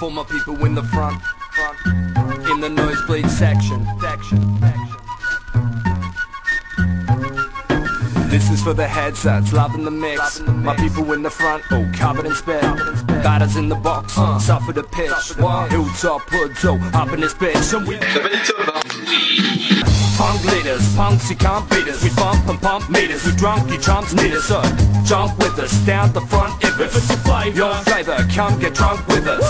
For my people in the front, front. In the nosebleed section, section, section. This is for the headsets, loving the mix. My people in the front, all covered in spit. Batters in the box, suffer the pitch. Hilltop, hood, so up in this bitch. And we Punk leaders, punks you can't beat us. We bump and pump meters. We drunk, you chumps need us. So jump with us, down the front if it's your flavor. Your flavor, come get drunk with us.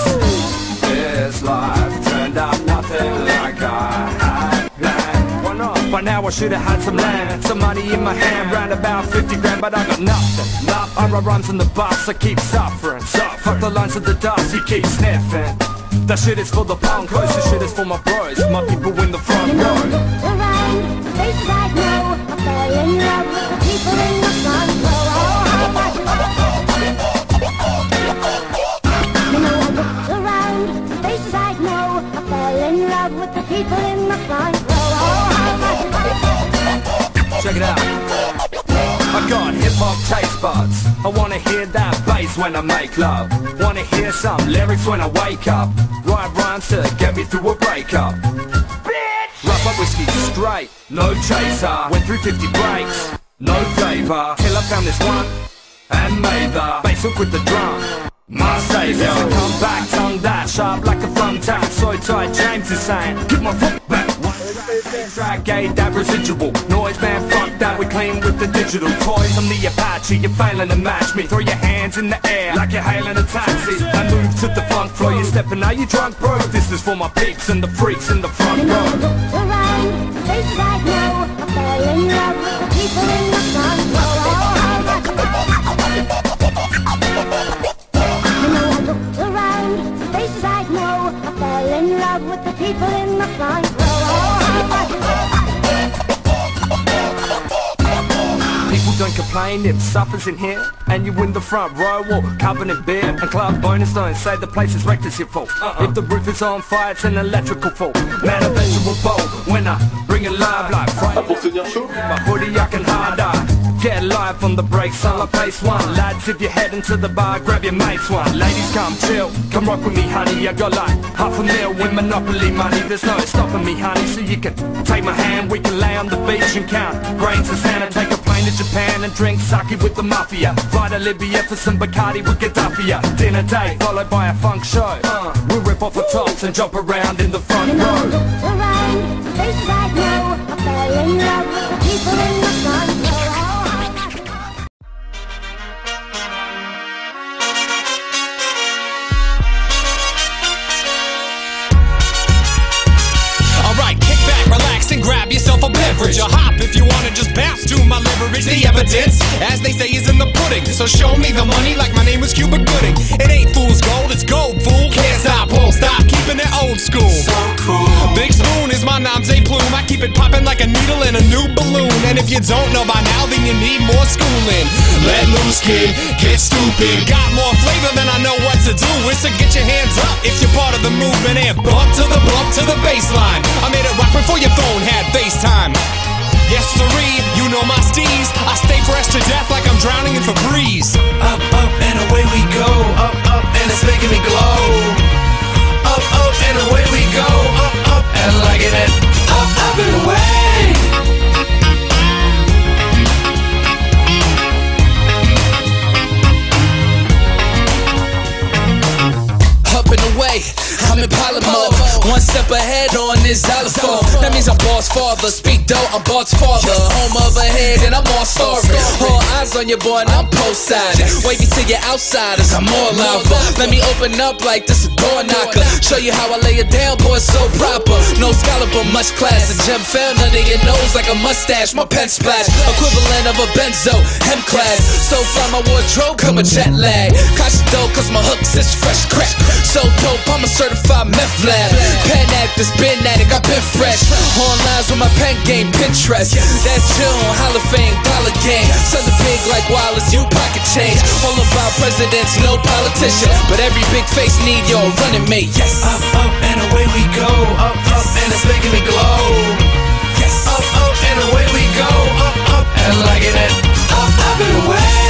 This life turned out nothing like I had planned. Why not? By now I should have had some land, some money in my hand, round about 50 grand, but I got nothing. Nothing. I write rhymes on the bus, I keep suffering. Suffering. Fuck the lines of the dust, you keep sniffing. That shit is for the punk, this shit is for my bros, my people in the front row. Taste buds. I wanna hear that bass when I make love. Wanna hear some lyrics when I wake up. Write rhymes to get me through a breakup. Bitch! Rough up whiskey straight, no chaser. Went through 50 breaks, no flavor. Till I found this one and made the bass hook with the drum. My savior. Come back, tongue that sharp like a thumbtack. So tight, James is saying, give my foot. Track gave that residual noise, man. Fuck that, we clean with the digital toys. I'm the Apache, you're failing to match me. Throw your hands in the air like you're hailing a taxi. I move to the front floor, you're stepping out, you drunk, bro. This is for my peeps and the freaks in the front row. How much People don't complain if suffers in here And you in the front row or covered in beer And club bonus don't say the place is wrecked, it's your fault uh-uh. If the roof is on fire, it's an electrical fault Man, a vegetable bowl when I bring it live like Friday ah, Pour se tenir chaud My hoodie, I can hard eye. Get live on the brakes, on pace one. Lads, if you're heading to the bar, grab your mates one. Ladies, come chill, come rock with me, honey. I got like half a mil with Monopoly money. There's no stopping me, honey. So you can take my hand, we can lay on the beach and count grains of Santa. Take a plane to Japan and drink sake with the mafia. Fly to Libya for some Bacardi with Gaddafi. Dinner date followed by a funk show. Uh, we'll rip off the tops and jump around in the front You know, I row. around the I know. I fell in love the people in the front grab yourself a beverage. Or hop if you wanna just bounce to my leverage. The evidence, as they say, is in the pudding. So show me the money like my name was Cuba Gooding. It ain't fool's gold, it's gold, fool. Can't stop, won't stop, keeping it old school. So cool. Big Spoon is my nom's a plume. I keep it popping like a needle in a new balloon. And if you don't know by now, then you need more schooling. Let loose, kid, get stupid. Got more flavor than I know what to do. It's to get your hands up if you're part of the movement and bump to the bump to the baseline. I made it rock before your phone had FaceTime. Yes, sirree, you know my steez. I stay fresh to death like I'm drowning in Febreze. Up, up, and away we go. Up, up, and it's making me glow. This. That means I'm boss father. Speak though, I'm boss father. Home of a head and I'm all starving. All eyes on your boy and I'm post sided. Wavy to your outsiders, I'm more lava. Let me open up like this a door knocker. Show you how I lay it down, boy, so proper. No scholar, but much class. A gem found under your nose like a mustache. My pen splash, equivalent of a benzo. Hem class. So far, my wardrobe come a jet lag. Cautious though, cause my hooks is fresh crack. So dope, I'm a certified meth lab. Pen actors, been at it, got been fresh. On lines with my pen game, Pinterest. That's chill on Hall of Fame, dollar game. Something big like Wallace, you pocket change. All about presidents, no politician. But every big face need your running mate, yes. Up, up, and away we go. Up, up, and it's making me glow. Yes. Up, up, and away we go. Up, up, and liking it. Up, up, and away.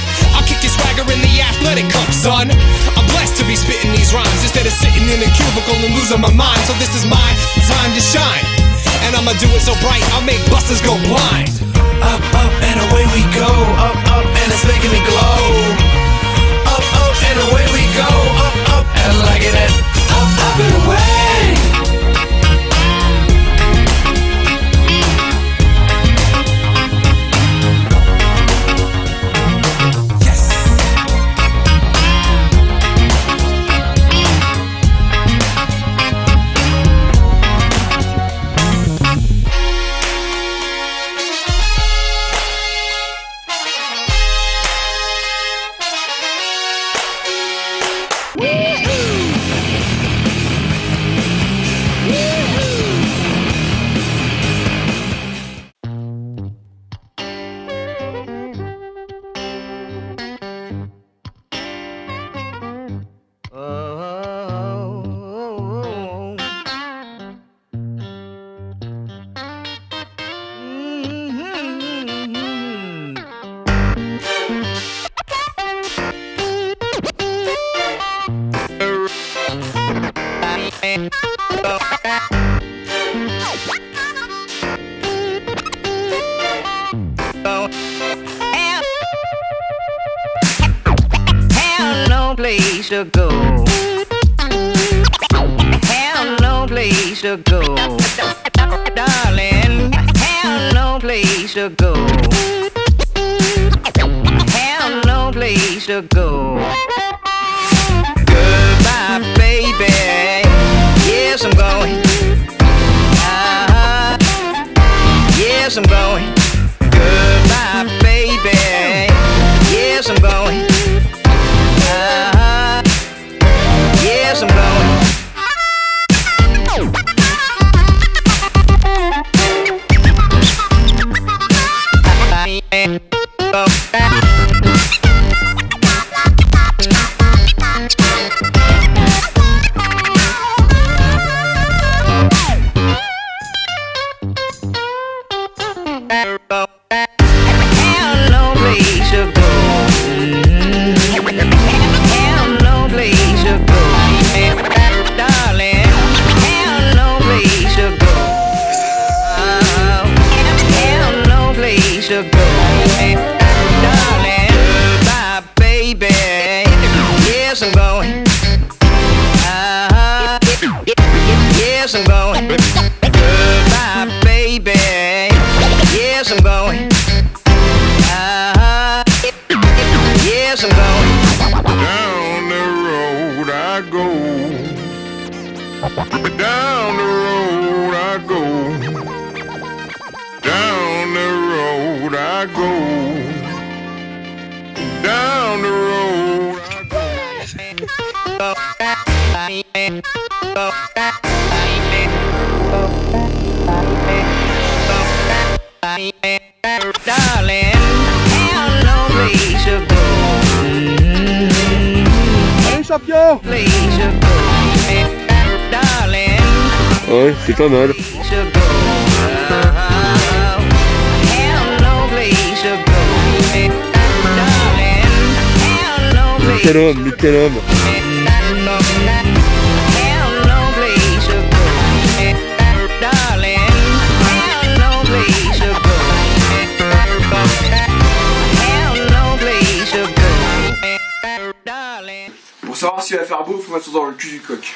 I'll kick your swagger in the athletic cup, son. I'm blessed to be spitting these rhymes instead of sitting in a cubicle and losing my mind. So this is my time to shine. And I'ma do it so bright, I'll make busters go blind. Have no place to go. Have no place to go. Darling, have no place to go. Have no place to go. Goodbye, baby. Yes, I'm going. Uh-huh. Yes, I'm going. I'm going. Yes, I'm going. Have Down the road I go. Down the road I go. Down the road I go. Darling, have no place to go. Ouais, c'est pas mal. Quel homme, quel homme Pour savoir s'il va faire beau, faut mettre dans le cul du coq.